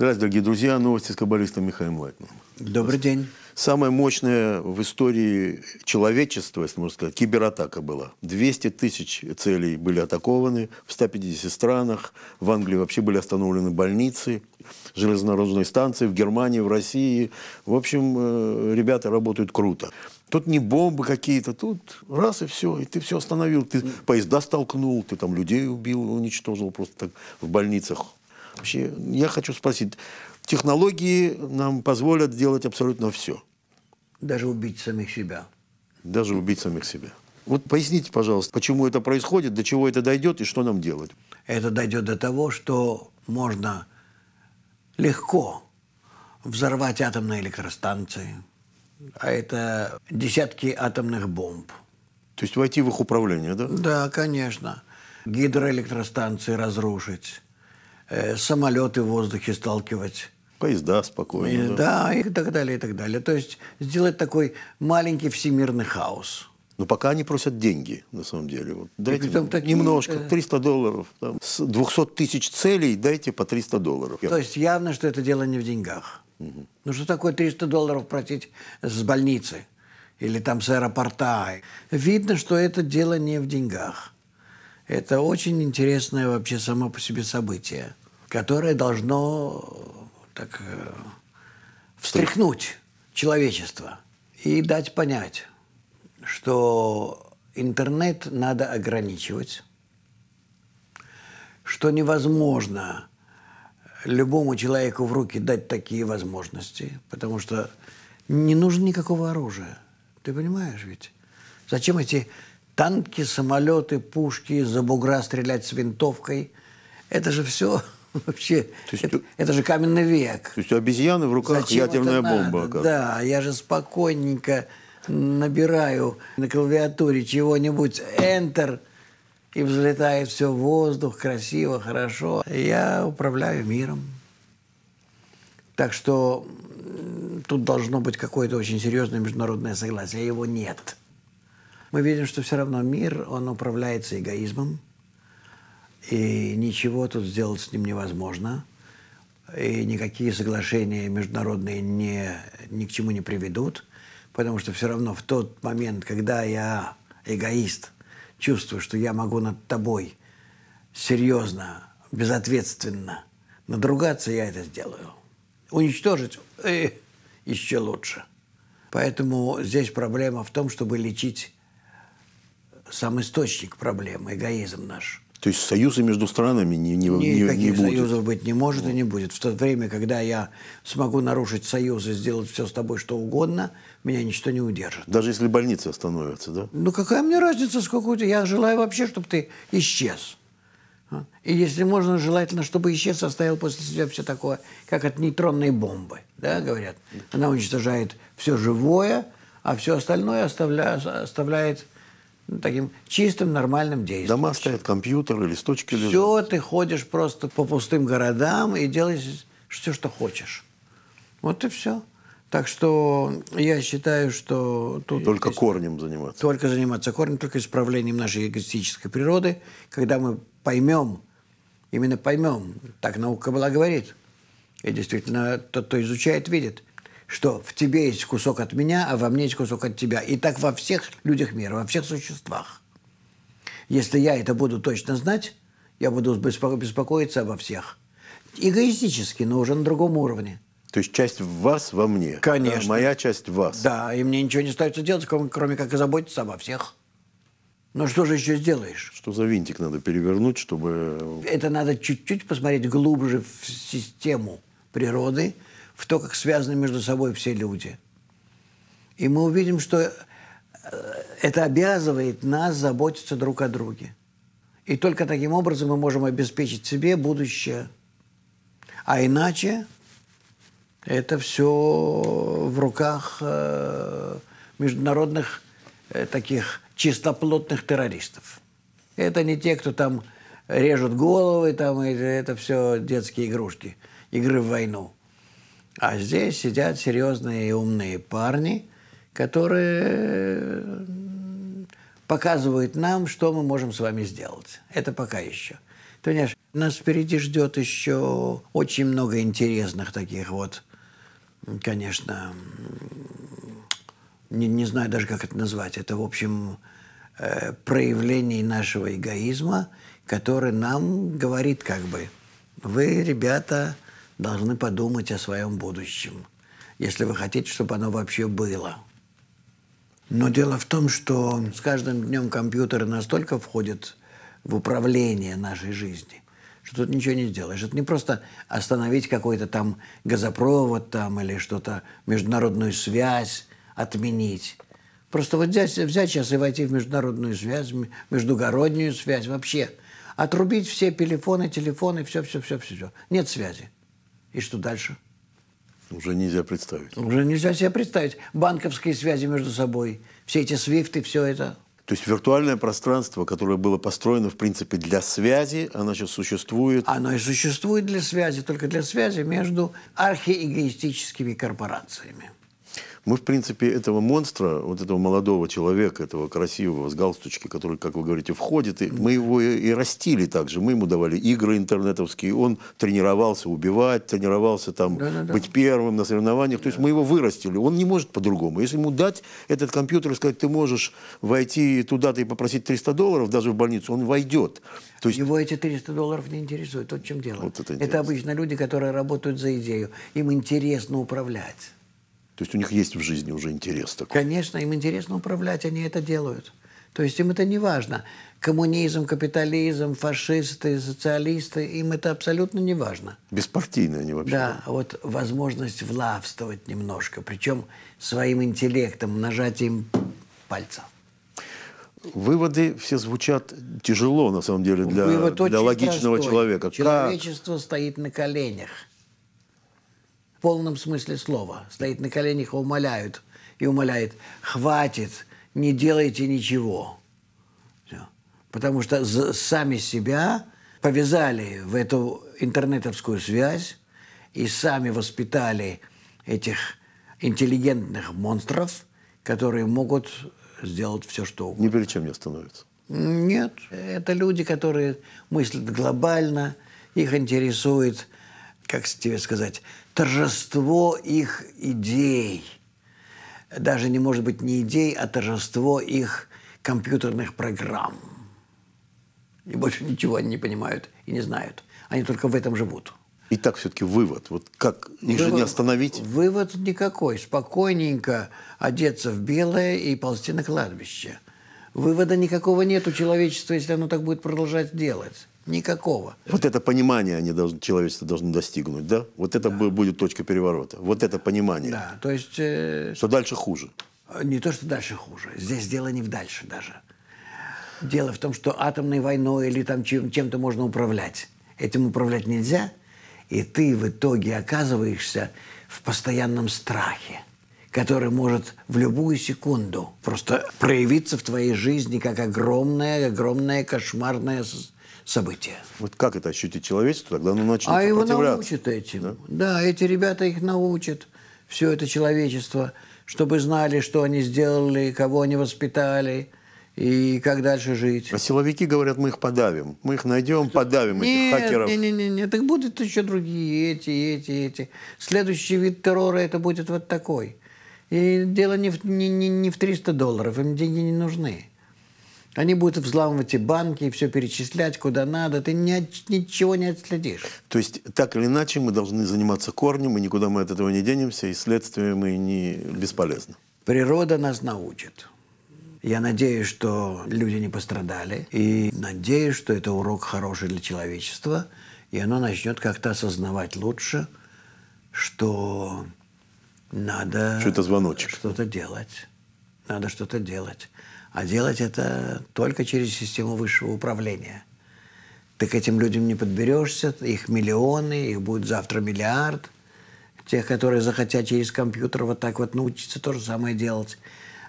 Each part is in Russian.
Здравствуйте, дорогие друзья. Новости с каббалистом Михаилом Лайтманом. Добрый день. Самая мощная в истории человечества, если можно сказать, кибератака была. 200 тысяч целей были атакованы в 150 странах. В Англии вообще были остановлены больницы, железнодорожные станции, в Германии, в России. В общем, э, ребята работают круто. Тут не бомбы какие-то, тут раз и все, и ты все остановил. Ты поезда столкнул, ты там людей убил, уничтожил просто так в больницах. Вообще, я хочу спросить, технологии нам позволят делать абсолютно все. Даже убить самих себя. Даже убить самих себя. Вот поясните, пожалуйста, почему это происходит, до чего это дойдет и что нам делать? Это дойдет до того, что можно легко взорвать атомные электростанции, а это десятки атомных бомб. То есть войти в их управление, да? Да, конечно. Гидроэлектростанции разрушить, э, самолеты в воздухе сталкивать. Поезда спокойно. И, да. да, и так далее, и так далее. То есть сделать такой маленький всемирный хаос. Но пока они просят деньги, на самом деле. Вот дайте нам такие, немножко, э, 300 долларов. Там, с 200 тысяч целей дайте по 300 долларов. То есть явно, что это дело не в деньгах. Ну что такое 300 долларов просить с больницы или там с аэропорта? Видно, что это дело не в деньгах. Это очень интересное вообще само по себе событие, которое должно так э, встряхнуть человечество и дать понять, что интернет надо ограничивать, что невозможно любому человеку в руки дать такие возможности, потому что не нужно никакого оружия. Ты понимаешь ведь? Зачем эти танки, самолеты, пушки, из-за бугра стрелять с винтовкой? Это же все вообще, есть это, это же каменный век. То есть у обезьяны в руках Зачем ядерная надо? бомба. оказывается. Да, я же спокойненько набираю на клавиатуре чего-нибудь Enter, и взлетает все в воздух, красиво, хорошо. Я управляю миром. Так что тут должно быть какое-то очень серьезное международное согласие. а Его нет. Мы видим, что все равно мир, он управляется эгоизмом, и ничего тут сделать с ним невозможно. И никакие соглашения международные не, ни к чему не приведут, потому что все равно в тот момент, когда я эгоист, чувствую, что я могу над тобой серьезно, безответственно надругаться, я это сделаю. Уничтожить э, еще лучше. Поэтому здесь проблема в том, чтобы лечить сам источник проблемы, эгоизм наш. То есть союза между странами не, не, не- не Никаких будет. союзов быть не может и не будет. В то время, когда я смогу нарушить союз и сделать все с тобой что угодно, меня ничто не удержит. Даже если больницы остановятся, да? Ну какая мне разница, сколько у тебя? Я желаю вообще, чтобы ты исчез. А? И если можно, желательно, чтобы исчез, оставил после себя все такое, как от нейтронной бомбы, да, говорят. Она уничтожает все живое, а все остальное оставляет, оставляет таким чистым, нормальным действием. Дома стоят, компьютеры, листочки лежат. Все, ты ходишь просто по пустым городам и делаешь все, что хочешь. Вот и все. Так что я считаю, что тут Только есть корнем заниматься. только заниматься корнем, только исправлением нашей эгоистической природы, когда мы поймем, именно поймем, так наука была говорит, и действительно тот, кто изучает, видит, что в тебе есть кусок от меня, а во мне есть кусок от тебя. И так во всех людях мира, во всех существах. Если я это буду точно знать, я буду беспоко- беспокоиться обо всех. Эгоистически, но уже на другом уровне. То есть часть в вас во мне. Конечно. Да, моя часть в вас. Да, и мне ничего не остается делать, кроме, кроме как заботиться обо всех. Ну что же еще сделаешь? Что за винтик надо перевернуть, чтобы... Это надо чуть-чуть посмотреть глубже в систему природы, в то, как связаны между собой все люди. И мы увидим, что э, это обязывает нас заботиться друг о друге. И только таким образом мы можем обеспечить себе будущее. А иначе это все в руках э, международных э, таких чистоплотных террористов. Это не те, кто там режут головы, там и это все детские игрушки, игры в войну. А здесь сидят серьезные и умные парни, которые показывают нам, что мы можем с вами сделать. Это пока еще. Ты понимаешь, нас впереди ждет еще очень много интересных таких вот, конечно, не, не знаю даже, как это назвать. Это, в общем, э, проявлений нашего эгоизма, который нам говорит как бы, вы, ребята, должны подумать о своем будущем, если вы хотите, чтобы оно вообще было. Но дело в том, что с каждым днем компьютеры настолько входят в управление нашей жизни, что тут ничего не сделаешь. Это не просто остановить какой-то там газопровод там или что-то, международную связь отменить. Просто вот взять, взять сейчас и войти в международную связь, междугороднюю связь вообще. Отрубить все телефоны, телефоны, все, все, все, все, все. Нет связи. И что дальше? Уже нельзя представить. Уже нельзя себе представить. Банковские связи между собой, все эти свифты, все это. То есть виртуальное пространство, которое было построено, в принципе, для связи, оно сейчас существует. Оно и существует для связи, только для связи между архиэгоистическими корпорациями. Мы, в принципе, этого монстра, вот этого молодого человека, этого красивого с галстучки, который, как вы говорите, входит, и мы его и растили также. Мы ему давали игры интернетовские, он тренировался убивать, тренировался там Да-да-да. быть первым на соревнованиях. То есть мы его вырастили. Он не может по-другому. Если ему дать этот компьютер и сказать, ты можешь войти туда-то и попросить 300 долларов даже в больницу, он войдет. То есть Его эти 300 долларов не интересуют. Вот в чем дело. Вот это это обычно люди, которые работают за идею. Им интересно управлять. То есть у них есть в жизни уже интерес такой. Конечно, им интересно управлять, они это делают. То есть им это не важно. Коммунизм, капитализм, фашисты, социалисты, им это абсолютно не важно. Беспартийные они вообще. Да, вот возможность влавствовать немножко, причем своим интеллектом, нажатием пальца. Выводы все звучат тяжело, на самом деле, для, для логичного простой. человека. Как? Человечество стоит на коленях. В полном смысле слова. Стоит на коленях умоляют. И умоляет, хватит, не делайте ничего. Всё. Потому что сами себя повязали в эту интернетовскую связь и сами воспитали этих интеллигентных монстров, которые могут сделать все, что угодно. Ни перед чем не остановится. Нет, это люди, которые мыслят глобально, их интересует, как тебе сказать, торжество их идей. Даже не может быть не идей, а торжество их компьютерных программ. И больше ничего они не понимают и не знают. Они только в этом живут. Итак, все-таки вывод. Вот как их же не Вывод- остановить? Вывод никакой. Спокойненько одеться в белое и ползти на кладбище. Вывода никакого нет у человечества, если оно так будет продолжать делать. Никакого. Вот это понимание они должны, человечество должно достигнуть, да? Вот это бу- будет точка переворота. Вот это понимание. Да, то есть э, Что дальше хуже. не то, что дальше хуже. Здесь дело не в дальше даже. Дело в том, что атомной войной или там чем- чем-то можно управлять. Этим управлять нельзя, и ты в итоге оказываешься в постоянном страхе, который может в любую секунду просто проявиться в твоей жизни как огромное, огромное кошмарное событие. Вот как это ощутить человечество, тогда оно начнет А его научат этим. Да? эти ребята их научат. Все это человечество, чтобы знали, что они сделали, кого они воспитали и как дальше жить. А силовики говорят, мы их подавим. Мы их найдем, подавим этих Нет, хакеров. не, не, не, не, так будут еще другие, эти, эти, эти. Следующий вид террора это будет вот такой. И дело не в, не, не, не в 300 долларов, им деньги не нужны. Они будут взламывать и банки, и все перечислять куда надо. Ты ни ничего не отследишь. То есть, так или иначе, мы должны заниматься корнем, и никуда мы от этого не денемся, и следствие мы не бесполезно. Природа нас научит. Я надеюсь, что люди не пострадали. И надеюсь, что это урок хороший для человечества. И оно начнет как-то осознавать лучше, что надо Что это звоночек. что-то делать. Надо что-то делать. А делать это только через систему высшего управления. Ты к этим людям не подберешься, их миллионы, их будет завтра миллиард. Тех, которые захотят через компьютер вот так вот научиться то же самое делать.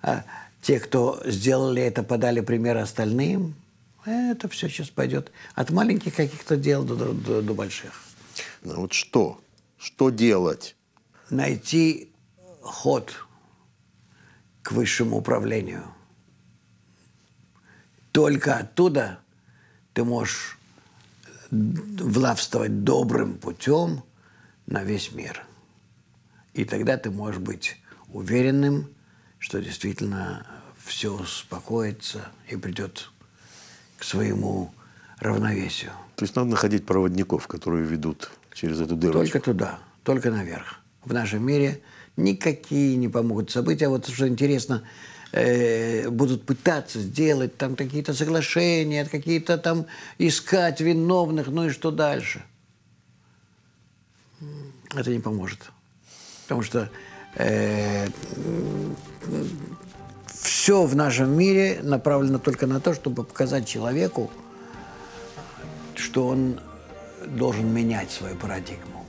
А те, кто сделали это, подали пример остальным, это все сейчас пойдет от маленьких каких-то дел до- до- до больших. Ну, вот что? Что делать? Найти ход к высшему управлению. Только оттуда ты можешь властвовать добрым путем на весь мир. И тогда ты можешь быть уверенным, что действительно все успокоится и придет к своему равновесию. То есть надо находить проводников, которые ведут через эту дырочку. Только туда, только наверх. В нашем мире никакие не помогут события. Вот что интересно, э, будут пытаться сделать там какие-то соглашения, какие-то там искать виновных, ну и что дальше? Это не поможет. Потому что все в нашем мире направлено только на то, чтобы показать человеку, что он должен менять свою парадигму.